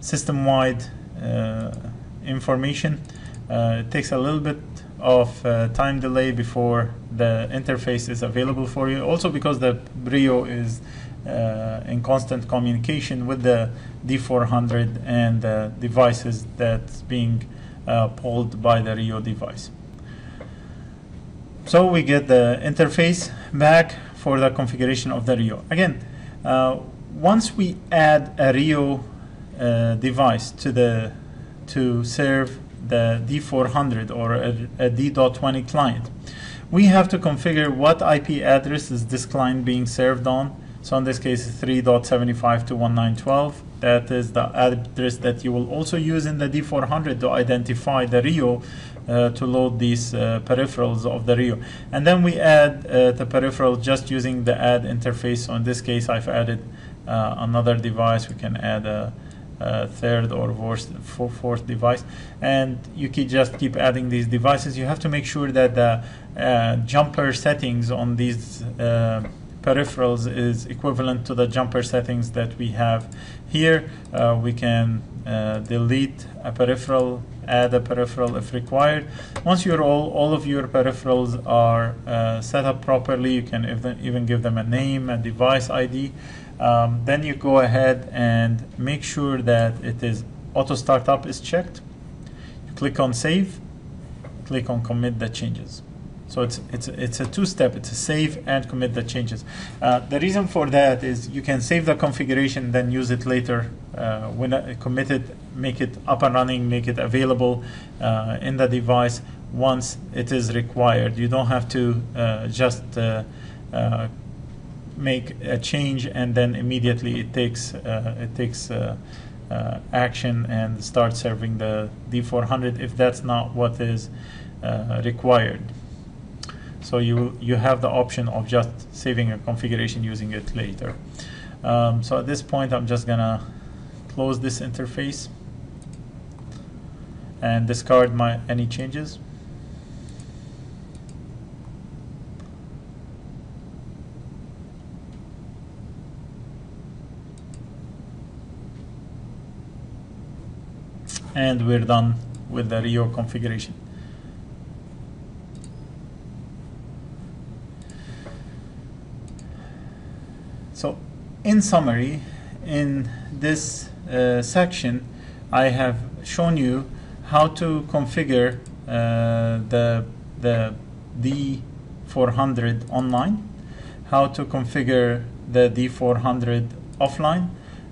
system-wide uh, information. Uh, it takes a little bit of uh, time delay before the interface is available for you. Also because the Rio is uh, in constant communication with the D400 and the devices that's being pulled by the Rio device. So we get the interface back for the configuration of the Rio. Again, uh, once we add a Rio uh, device to the to serve the D400 or a, a D.20 client, we have to configure what IP address is this client being served on. So in this case, 3.75 to 1912. That is the address that you will also use in the D400 to identify the Rio uh, to load these uh, peripherals of the Rio. And then we add uh, the peripheral just using the add interface. So in this case, I've added uh, another device. We can add a, a third or fourth, fourth device. And you can just keep adding these devices. You have to make sure that the uh, jumper settings on these uh, peripherals is equivalent to the jumper settings that we have here. we can delete a peripheral add a peripheral if required. Once you're all, all of your peripherals are uh, set up properly, you can even give them a name, a device ID. Um, then you go ahead and make sure that it is auto startup is checked. You click on save, click on commit the changes. So it's it's it's a two-step. It's a save and commit the changes. Uh, the reason for that is you can save the configuration, then use it later uh, when uh, committed, make it up and running, make it available uh, in the device once it is required. You don't have to uh, just uh, make a change and then immediately it takes uh, it takes. Uh, uh, action and start serving the D400 if that's not what is required. So you, you have the option of just saving a configuration using it later. Um, so at this point, I'm just gonna close this interface and discard my any changes. And we're done with the Rio configuration. So in summary, in this uh, section, I have shown you how to configure uh, the, the D400 online, how to configure the D400 offline,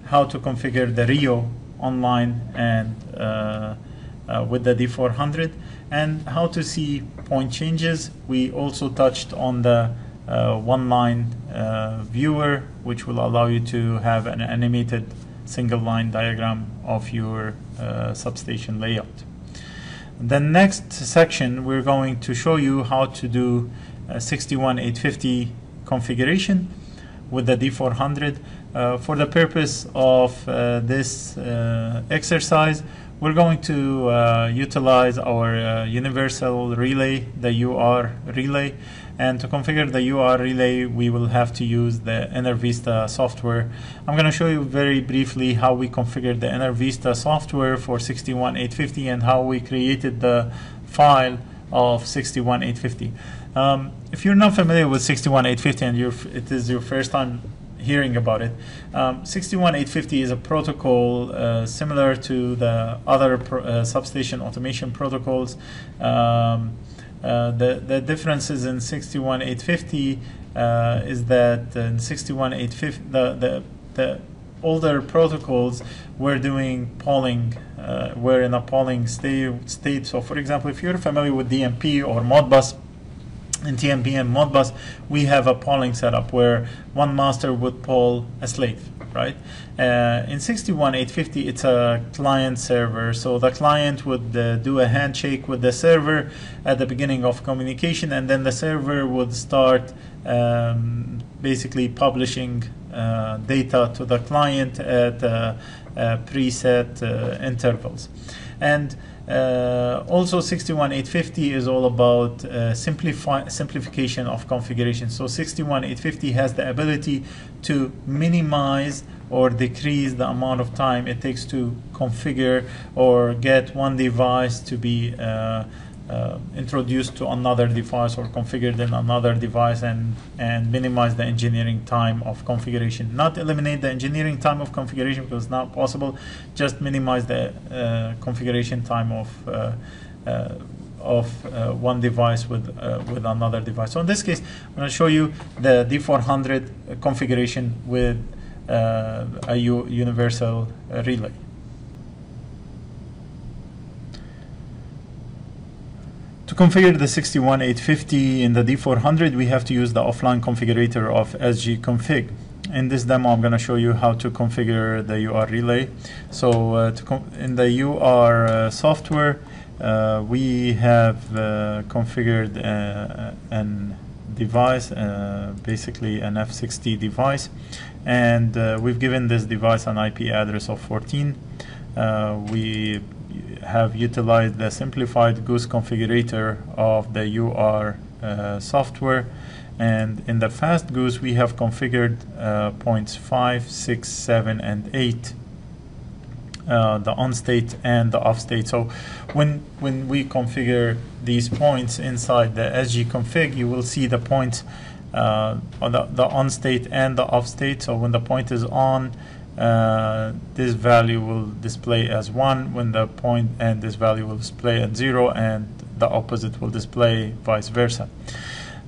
how to configure the Rio online and uh, uh, with the D400, and how to see point changes. We also touched on the uh, one line viewer, which will allow you to have an animated single line diagram of your substation layout. The next section, we're going to show you how to do 61850 configuration with the D400. Uh, for the purpose of uh, this uh, exercise, we're going to uh, utilize our uh, universal relay, the UR relay. And to configure the UR relay, we will have to use the EnerVista software. I'm going to show you very briefly how we configured the EnerVista software for 61850 and how we created the file of 61850. Um, if you're not familiar with 61850 and it is your first time hearing about it. Um, 61850 is a protocol uh, similar to the other pro, uh, substation automation protocols. Um, uh, the, the differences in 61850 uh, is that in 61850 the, the, the older protocols were doing polling, uh, were in a polling state, state. So for example, if you're familiar with DNP or Modbus, in DNP and Modbus, we have a polling setup where one master would poll a slave, right? Uh, in 61850, it's a client server, so the client would uh, do a handshake with the server at the beginning of communication, and then the server would start um, basically publishing uh, data to the client at uh, uh, preset uh, intervals. And uh, also 61850 is all about uh, simplify, simplification of configuration. So 61850 has the ability to minimize or decrease the amount of time it takes to configure or get one device to be uh, introduced to another device or configured in another device and, and minimize the engineering time of configuration. Not eliminate the engineering time of configuration because it's not possible, just minimize the uh, configuration time of uh, uh of uh, one device with uh, with another device. So in this case, I'm going to show you the D400 configuration with a U universal relay. To configure the 61850 in the D400, we have to use the offline configurator of sgconfig. In this demo, I'm going to show you how to configure the UR relay. So uh, in the UR uh, software, uh, we have uh, configured uh, an device, uh, basically an F60 device, and we've given this device an IP address of 14. we have utilized the simplified Goose configurator of the UR uh, software. And in the fast Goose, we have configured uh, points 5, 6, 7, and 8, uh, the on state and the off state. So when, when we configure these points inside the SG config, you will see the points uh, on the, the on state and the off state. So when the point is on, uh, this value will display as 1 when the point and this value will display at 0 and the opposite will display vice versa.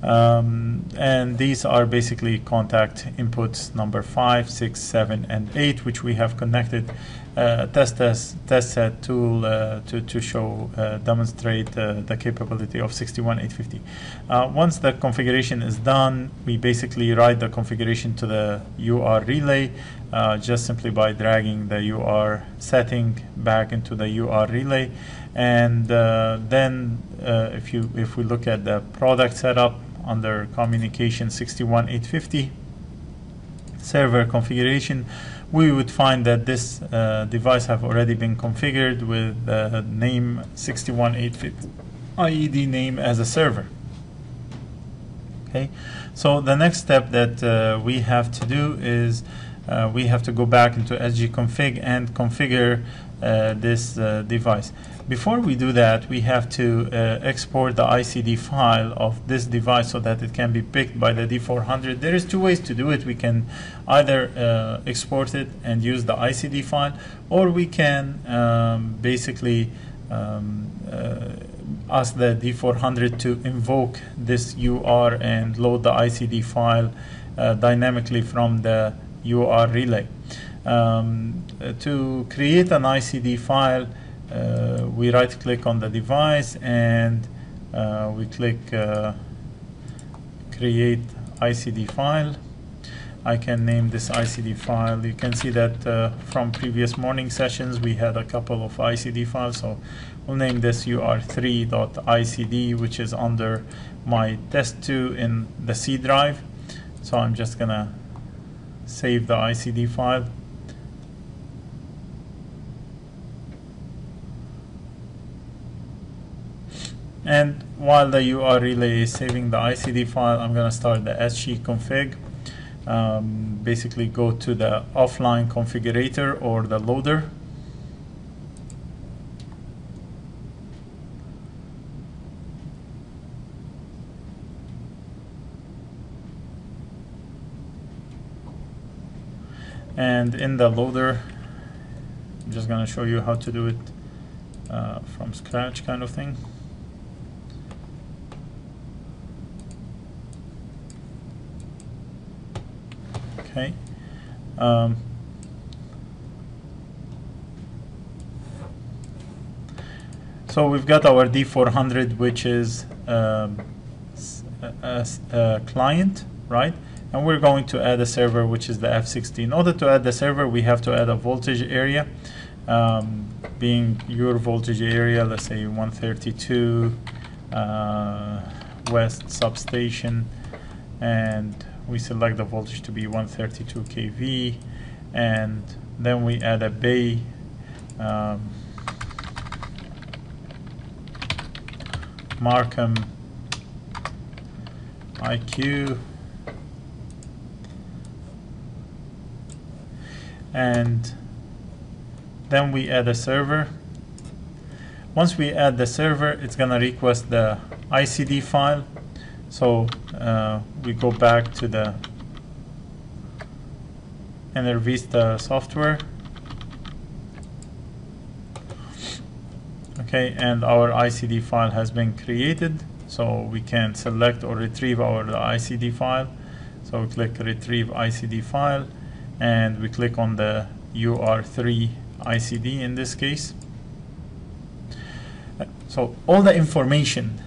Um, and these are basically contact inputs number 5, 6, 7, and 8, which we have connected uh, test, test, test set tool uh, to, to show, uh, demonstrate uh, the capability of 61850. Uh, once the configuration is done, we basically write the configuration to the UR relay uh, just simply by dragging the UR setting back into the UR relay. And then if, you, if we look at the product setup under communication 61850 server configuration, we would find that this uh, device have already been configured with the name 61850 IED name as a server. Okay, so the next step that uh, we have to do is uh, we have to go back into sgconfig and configure uh, this uh, device. Before we do that, we have to uh, export the ICD file of this device so that it can be picked by the D400. There is two ways to do it. We can either uh, export it and use the ICD file, or we can um, basically um, ask the D400 to invoke this UR and load the ICD file uh, dynamically from the UR relay. Um, to create an ICD file, uh, we right click on the device and uh, we click uh, create ICD file. I can name this ICD file. You can see that uh, from previous morning sessions we had a couple of ICD files. So we'll name this ur3.icd which is under my test2 in the C drive. So I'm just gonna save the ICD file. And while the UR relay is saving the ICD file, I'm going to start the SG config. Um, basically go to the offline configurator or the loader. And in the loader, I'm just going to show you how to do it uh, from scratch kind of thing. Okay. Um, so we've got our D400, which is um, a, a, client, right? And we're going to add a server, which is the F60. In order to add the server, we have to add a voltage area. Um, being your voltage area, let's say 132 uh, West substation, and we select the voltage to be 132 kV and then we add a bay um, Markham IQ and then we add a server once we add the server it's gonna request the ICD file so uh, we go back to the EnerVista software. Okay, and our ICD file has been created. So we can select or retrieve our ICD file. So we click retrieve ICD file and we click on the UR3 ICD in this case. So all the information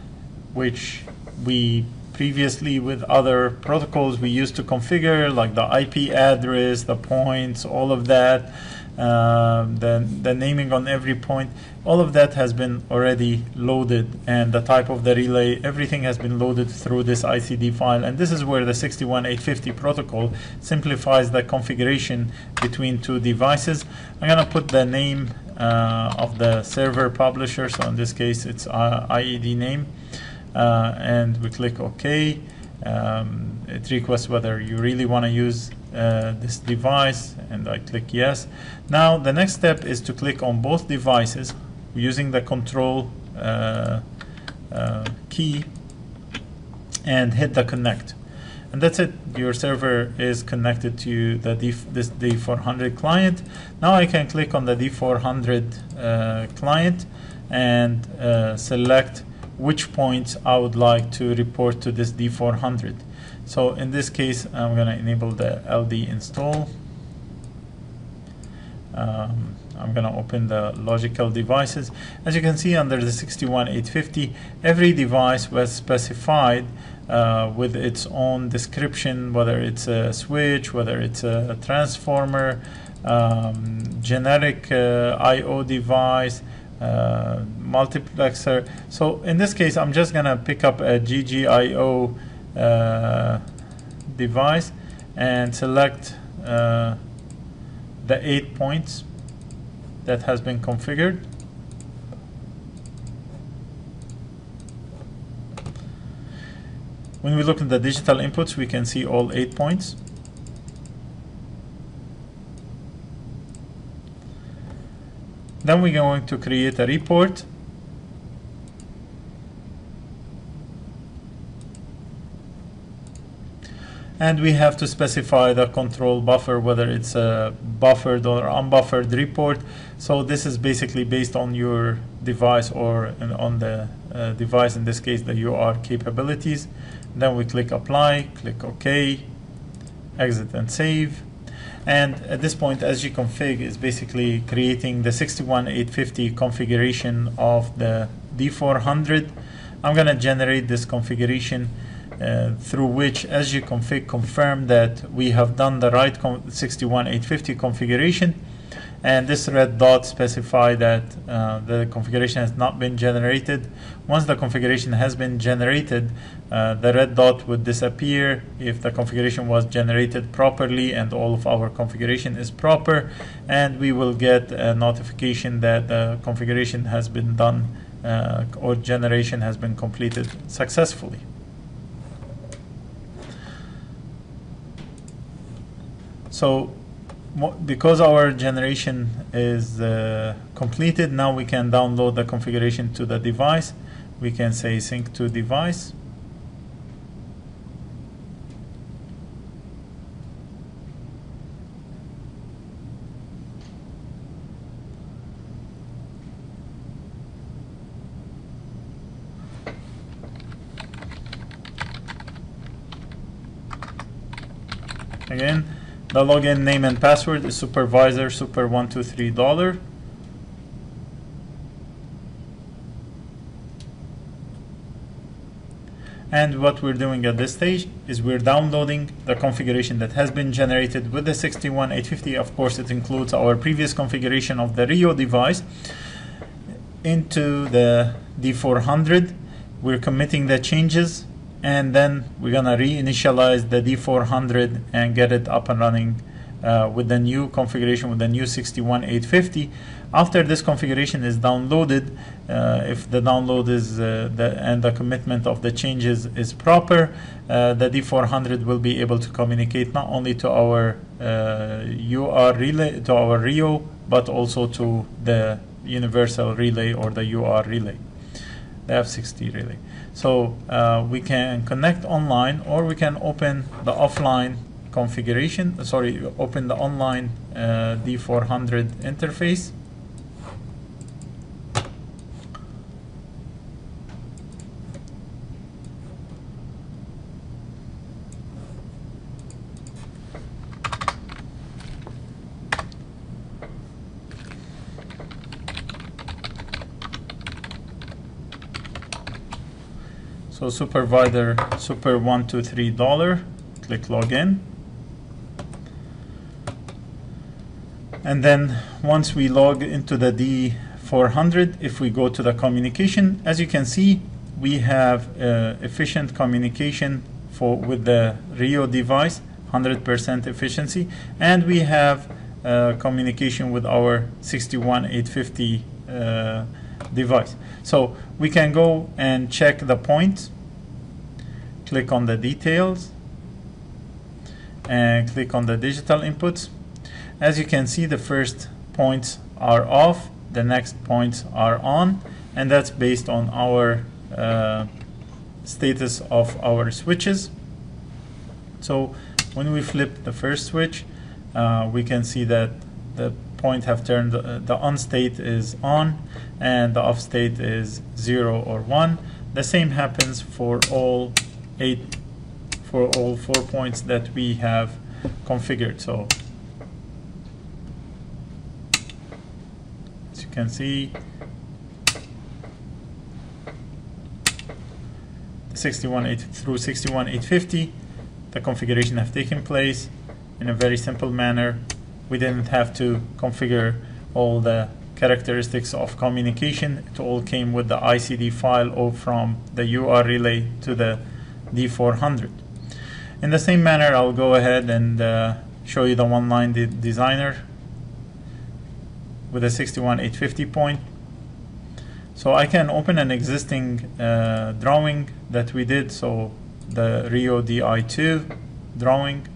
which we previously with other protocols we used to configure, like the IP address, the points, all of that, the, the naming on every point, all of that has been already loaded and the type of the relay, everything has been loaded through this ICD file. And this is where the 61850 protocol simplifies the configuration between two devices. I'm going to put the name uh, of the server publisher, so in this case it's uh, IED name. Uh, and we click OK. Um, it requests whether you really want to use uh, this device and I click yes. Now the next step is to click on both devices using the control uh, uh, key and hit the connect. And that's it. Your server is connected to the D this D400 client. Now I can click on the D400 uh, client and uh, select which points I would like to report to this D400. So in this case, I'm going to enable the LD install. Um, I'm going to open the logical devices. As you can see under the 61850, every device was specified uh, with its own description, whether it's a switch, whether it's a transformer, um, generic uh, I.O. device, uh, multiplexer. So in this case, I'm just gonna pick up a GGIO device and select uh, the eight points that has been configured. When we look at the digital inputs, we can see all eight points. Then we're going to create a report. And we have to specify the control buffer, whether it's a buffered or unbuffered report. So this is basically based on your device or on the uh, device, in this case, the UR capabilities. Then we click apply, click OK, exit and save. And at this point, sgconfig is basically creating the 61850 configuration of the D400. I'm going to generate this configuration uh, through which as sgconfig confirm that we have done the right 61850 configuration and this red dot specify that uh, the configuration has not been generated. Once the configuration has been generated, uh, the red dot would disappear if the configuration was generated properly and all of our configuration is proper, and we will get a notification that the configuration has been done uh, or generation has been completed successfully. So because our generation is uh, completed, now we can download the configuration to the device. We can say sync to device. Again, the login name and password is supervisor super123 dollar. And what we're doing at this stage is we're downloading the configuration that has been generated with the 61850. Of course, it includes our previous configuration of the Rio device into the D400. We're committing the changes and then we're gonna reinitialize the D400 and get it up and running uh, with the new configuration with the new 61850 after this configuration is downloaded uh, if the download is uh, the, and the commitment of the changes is proper uh, the D400 will be able to communicate not only to our UR uh, relay to our Rio but also to the universal relay or the UR relay the F60 relay so uh, we can connect online or we can open the offline configuration, sorry, open the online uh, D400 interface. So supervisor super one two three dollar. Click login. And then once we log into the D400, if we go to the communication, as you can see, we have uh, efficient communication for with the Rio device, 100% efficiency, and we have uh, communication with our 61850 uh, device. So we can go and check the points, click on the details, and click on the digital inputs. As you can see, the first points are off, the next points are on, and that's based on our uh, status of our switches. So when we flip the first switch, uh, we can see that the point have turned, uh, the on state is on and the off state is 0 or 1. The same happens for all eight, for all four points that we have configured. So as you can see, the 61 through 61850, the configuration have taken place in a very simple manner we didn't have to configure all the characteristics of communication. It all came with the ICD file or from the UR relay to the D400. In the same manner, I'll go ahead and uh, show you the one-line de designer with a 61850 point. So I can open an existing uh, drawing that we did, so the Rio DI2 drawing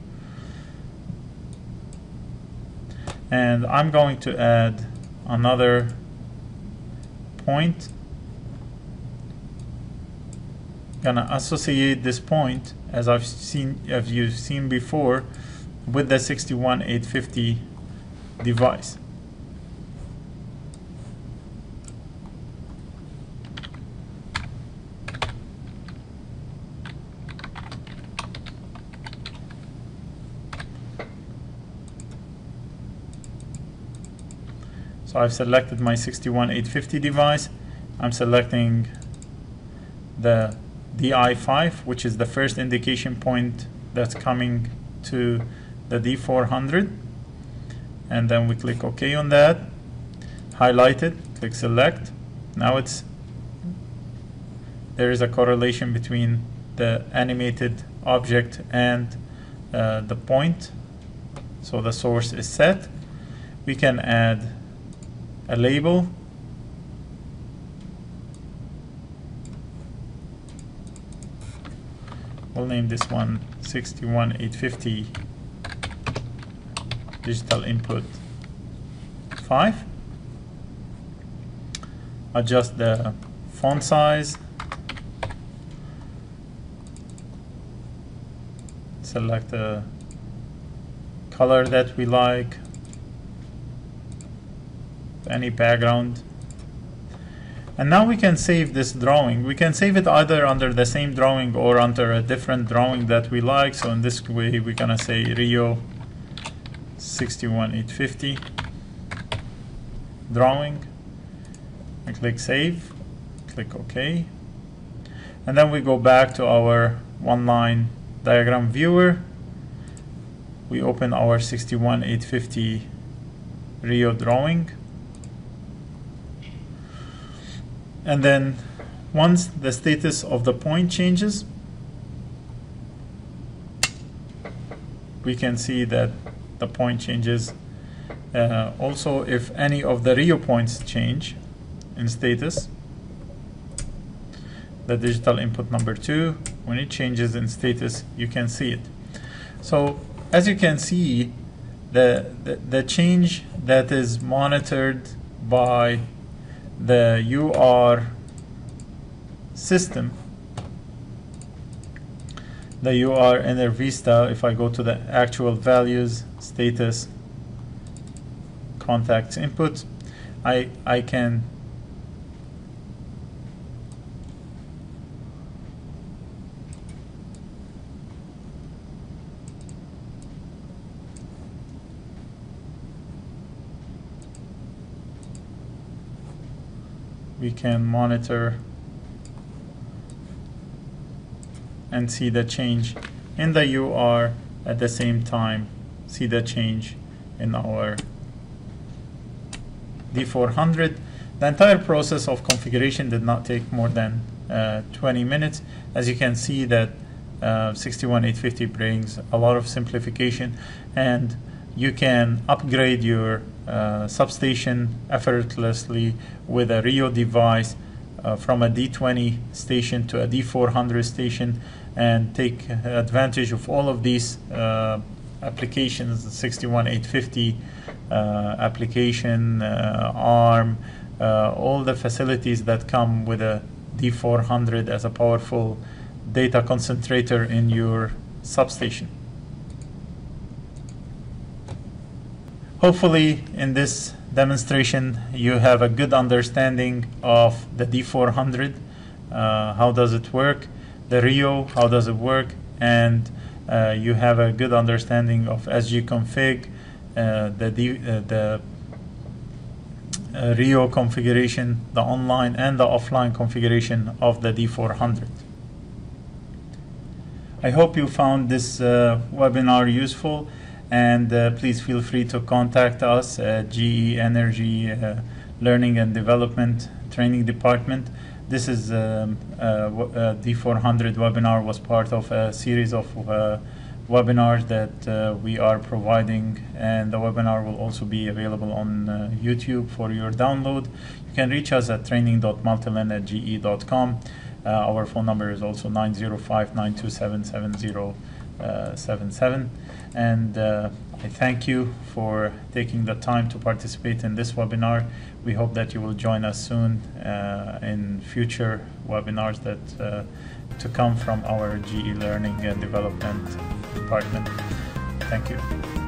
and I'm going to add another point gonna associate this point as I've seen as you've seen before with the 61850 device So I've selected my 61850 device. I'm selecting the DI5, which is the first indication point that's coming to the D400. And then we click OK on that, highlight it, click select. Now it's there is a correlation between the animated object and uh, the point. So the source is set. We can add a label we'll name this one 61850 digital input 5 adjust the font size. Select the color that we like. Any background and now we can save this drawing. We can save it either under the same drawing or under a different drawing that we like. So in this way we're gonna say Rio 61850 drawing. And click save. Click OK. And then we go back to our one line diagram viewer. We open our 61850 Rio drawing and then once the status of the point changes we can see that the point changes. Uh, also if any of the real points change in status the digital input number two when it changes in status you can see it. So as you can see the, the, the change that is monitored by the UR system, the UR EnerVista, if I go to the actual values, status, contacts input, I, I can we can monitor and see the change in the UR at the same time see the change in our D400 the entire process of configuration did not take more than uh, 20 minutes. As you can see that uh, 61850 brings a lot of simplification and you can upgrade your uh, substation effortlessly with a Rio device uh, from a D20 station to a D400 station and take advantage of all of these uh, applications, the 61850 uh, application, uh, ARM, uh, all the facilities that come with a D400 as a powerful data concentrator in your substation. Hopefully in this demonstration you have a good understanding of the D400, uh, how does it work, the Rio, how does it work, and uh, you have a good understanding of sgconfig, uh, the, D, uh, the uh, Rio configuration, the online and the offline configuration of the D400. I hope you found this uh, webinar useful and uh, please feel free to contact us at GE Energy uh, Learning and Development Training Department. This is um, uh, uh D400 webinar was part of a series of uh, webinars that uh, we are providing and the webinar will also be available on YouTube for your download. You can reach us at training.multilin at ge.com. our phone number is also 905 927 7077 and uh, I thank you for taking the time to participate in this webinar. We hope that you will join us soon uh, in future webinars that uh, to come from our GE Learning and Development Department. Thank you.